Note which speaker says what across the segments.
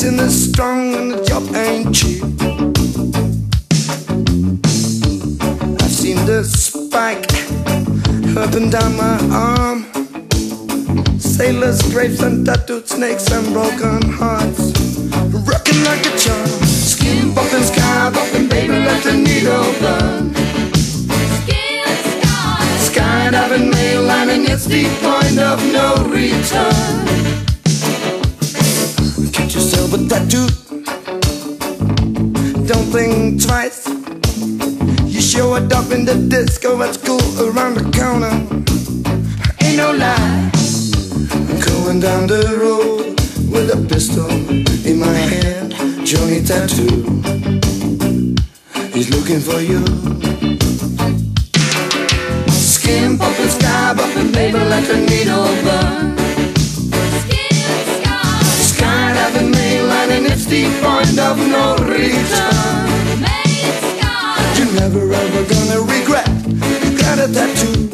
Speaker 1: Nation is strong and the job ain't cheap. I've seen the spike up and down my arm. Sailors, graves and tattooed snakes and broken hearts. Rocking like a charm. Skin popping, sky popping, baby, let the needle burn. Skydiving, mainlining, it's the point of no return. Don't think twice. You show it up in the disco at school around the corner. Ain't no lie. Going down the road with a pistol in my hand. Johnny Tattoo. He's looking for you. Skin popping, sky bumping, baby, let the needle burn. Point of no return. You're never ever gonna regret. You got a tattoo.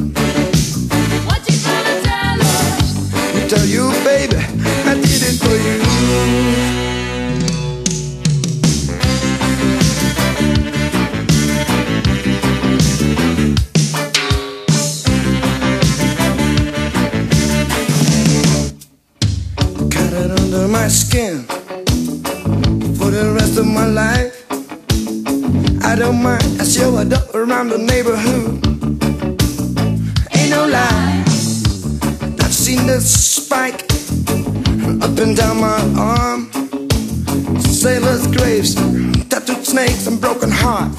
Speaker 1: We tell you, baby, I did it for you. Got it under my skin for the rest of my life. I don't mind, I show a dog around the neighborhood. Ain't no lie, I've seen the spike up and down my arm. Sailors' graves, tattooed snakes, and broken hearts.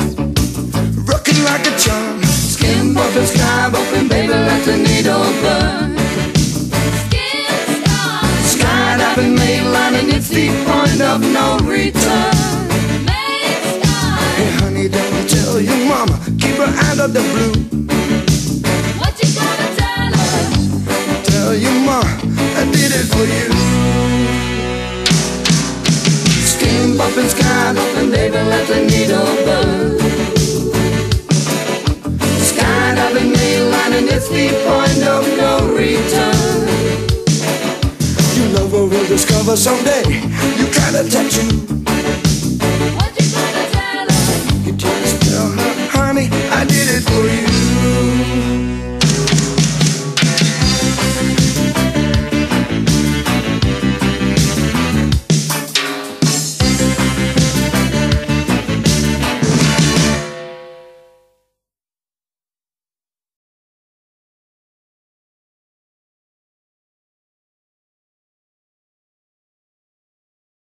Speaker 1: Rocking like a charm, skin bumping, sky bumping, baby, let the needle burn. Of no return. Hey honey, don't tell your mama, keep her out of the blue. What you gonna tell her? Tell your mom I did it for you. Skin bumping, sky bumping, baby, let the needle burn. Skydiving, mainlining, it's the point of no return. Someday you got a tattoo.